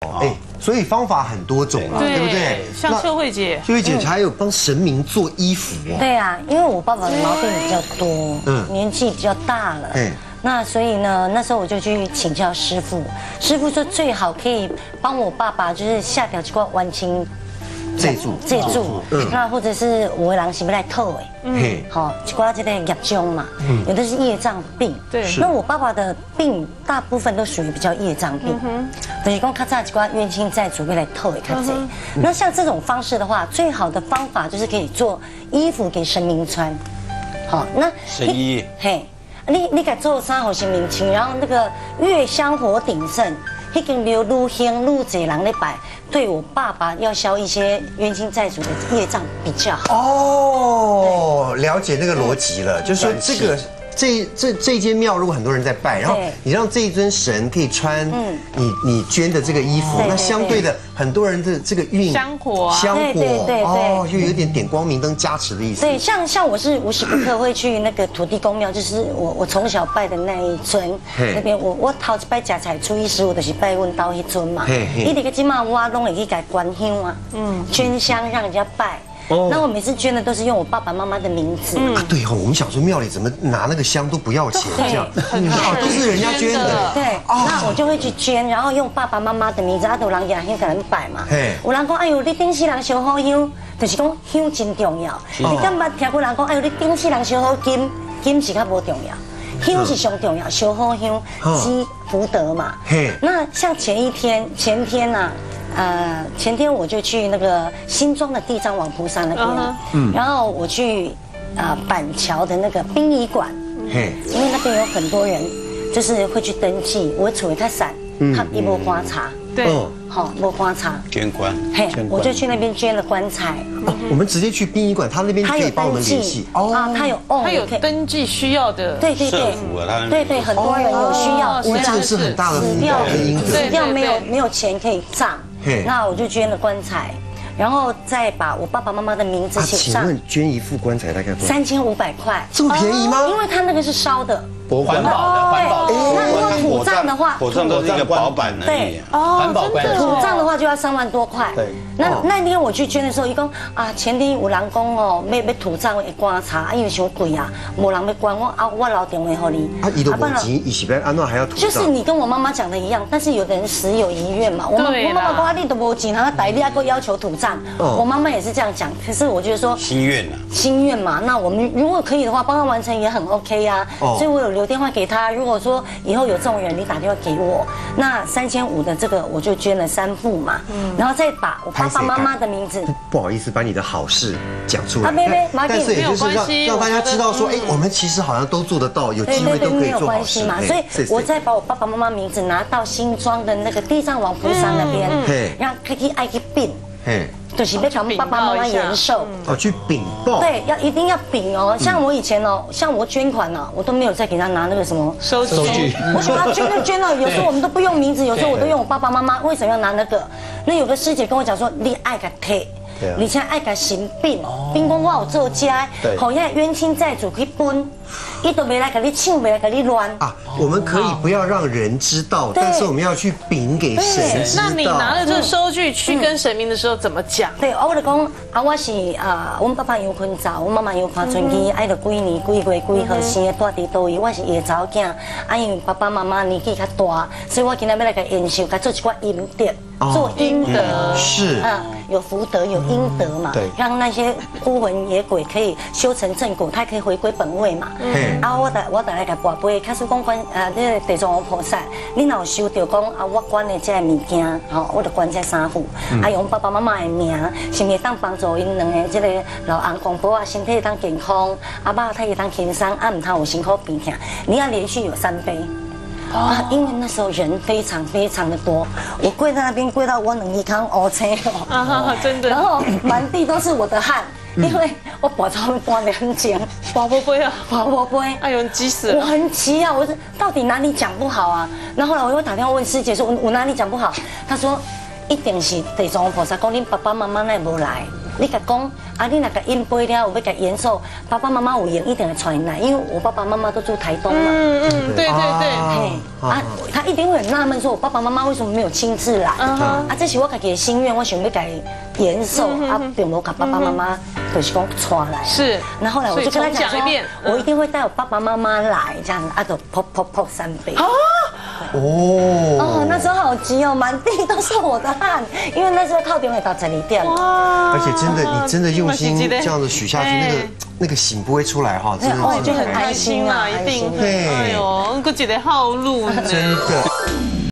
哎，所以方法很多种啊，对不对？像秀慧姐，秀慧姐还有帮神明做衣服哦。对啊，因为我爸爸的毛病比较多，嗯，年纪比较大了，哎，那所以呢，那时候我就去请教师傅，师傅说最好可以帮我爸爸，就是下表这块完成。借住，借住，那或者是我人是不来透哎，嗯，好，就挂这个业障嘛，有的是业障病，对，那我爸爸的病大部分都属于比较业障病，等于讲咔嚓几挂冤亲债主会来透哎，看这，那像这种方式的话，最好的方法就是可以做衣服给神明穿，好，那神衣，嘿，你你给做三好神明穿，然后那个月香火鼎盛。那个庙愈香愈济人咧拜，对我爸爸要消一些冤亲债主的业障比较好。哦，了解那个逻辑了，就是说这个。这这这间庙如果很多人在拜，然后你让这一尊神可以穿你你捐的这个衣服，那相对。的很多人的这个运香火香火哦，就有点点光明灯加持的意思。对，像像我是无时不刻会去那个土地公庙，就是我我从小拜的那一尊那边，我我头一拜假彩初一十五就是拜问到一尊嘛，一直个今嘛我拢会去改观香啊，嗯，捐香让人家拜。那我每次捐的都是用我爸爸妈妈的名字。啊，对哦，我们小时候庙里怎么拿那个香都不要钱这样，都是人家捐的，对，那我就会去捐，然后用爸爸妈妈的名字，阿都人家香给人摆嘛。有人讲，哎呦，你顶世人烧好香，就是讲香真重要。你敢捌听过人讲，哎呦，你顶世人烧好金，金是较无重要，香是上重要，烧好香积福德嘛。那像前一天、前天呐。呃，前天我就去那个新庄的地藏王菩萨那边，嗯，然后我去啊板桥的那个殡仪馆，嘿，因为那边有很多人，就是会去登记，我处理他伞，他一摸花茶，对，好摸花茶，捐棺，嘿，我就去那边捐了棺材。哦，我们直接去殡仪馆，他那边可以帮我们联系，哦，他有，哦，他有登记需要的，对对对，对对，很多人有需要，这个是很大的福死掉没有没有钱可以葬。那我就捐了棺材，然后再把我爸爸妈妈的名字写上。请问捐一副棺材大概多少？三千五百块，这么便宜吗？因为他那个是烧的。环保的，环保。那如果土葬的话，土葬都是一个保板的。对，哦，真的。土葬的话就要三万多块。对。那那天我去捐的时候，一共啊，前天有人讲哦，要要土葬一棺材，因为太贵啊，无人要关我啊，我留电话给你。啊，移动手机，一起边安诺还要土就是你跟我妈妈讲的一样，但是有的人死有遗愿嘛。我妈我妈妈说你都无钱，然后代理还够要求土葬。我妈妈也是这样讲，可是我觉得说心愿啊，心愿嘛，那我们如果可以的话，帮他完成也很 OK 呀。所以我有留电话给他。如果说以后有这种人，你打电话给我，那三千五的这个我就捐了三副嘛，然后再把我爸爸妈妈的名字，不好意思把你的好事讲出来，但是也就是让让大家知道说，哎，我们其实好像都做得到，有机会都可以做好事嘛。所以我再把我爸爸妈妈名字拿到新庄的那个地藏王菩萨那边，让可以爱去病。就是要让爸爸妈妈延寿哦，去禀报对，要一定要禀哦。像我以前哦，像我捐款呢，我都没有再给他拿那个什么收据。我给他捐就捐了，有时候我们都不用名字，有时候我都用我爸爸妈妈。为什么要拿那个？那有个师姐跟我讲说，你爱个贴。你现在爱甲神病，兵公我有做家，好像冤亲债主去分，伊都没来给你抢，没来给你乱啊。我们可以不要让人知道，但是我们要去禀给神知道。那你拿了这个收据去跟神明的时候怎么讲？对，我就讲啊，我是啊，我们爸爸有坤早，我妈妈有看春期，爱了几年几月几号生的，住伫倒位，我是野早囝，啊，因为爸爸妈妈年纪较大，所以我今天要来个延寿，甲做一寡阴德。做阴德是啊，有福德有阴德嘛，对，让那些孤魂野鬼可以修成正果，他可以回归本位嘛。嗯，啊，我带我带来个宝贝，开始讲关呃，这个地藏王菩萨，你若有收到讲啊，我管的这物件，吼，我就管这三副，啊，用爸爸妈妈的名，是咪当帮助因两个这个老安公婆啊，身体当健康，啊，爸他也当轻松，啊，唔通有辛苦病痛，你要连续有三杯。啊，因为那时候人非常非常的多，我跪在那边跪到我能一康 O C 哦，啊真的，然后满地都是我的汗，因为我把他们关得很紧，拔不飞啊，拔不飞，哎呦急死了，我很急啊，我说到底哪里讲不好啊？然后后来我又打电话问师姐说，我我哪里讲不好？她说一定是地藏菩萨讲你爸爸妈妈那无来。你甲讲啊，你那个因背了，我要甲延寿，爸爸妈妈有赢一定会传来，因为我爸爸妈妈都住台东嘛。嗯嗯，对对对，嘿，啊，他一定会很纳闷，说我爸爸妈妈为什么没有亲自来？啊，这是我自己的心愿，我想要甲延寿啊，并无给爸爸妈妈就是讲传来。是，那后来我就跟他讲说，我一定会带我爸爸妈妈来，这样啊，就噗噗噗三杯。啊，哦，哦，那时候好急哦，满地都是我的汗，因为那时候靠点会打成一点。哇，而且真的，你真的用心这样子许下去，那个那个醒不会出来哈，真的就很开心啦，一定。对，哎呦，我觉得好路，真的。